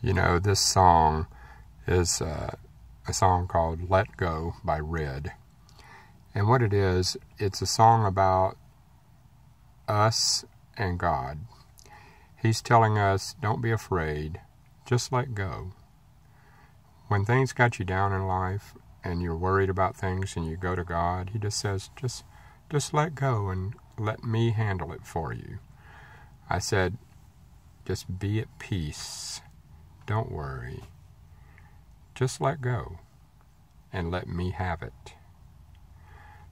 You know, this song is uh, a song called Let Go by Red. And what it is, it's a song about us and God. He's telling us, don't be afraid, just let go. When things got you down in life and you're worried about things and you go to God, He just says, just, just let go and let me handle it for you. I said, just be at peace. Don't worry. Just let go and let me have it.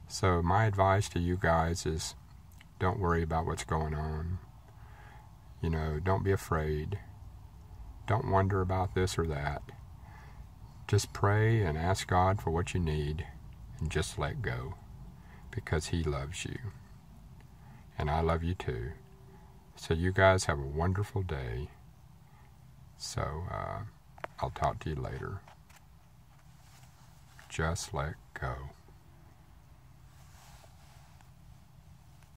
So, my advice to you guys is don't worry about what's going on. You know, don't be afraid. Don't wonder about this or that. Just pray and ask God for what you need and just let go because He loves you. And I love you too. So, you guys have a wonderful day. So, uh, I'll talk to you later. Just let go.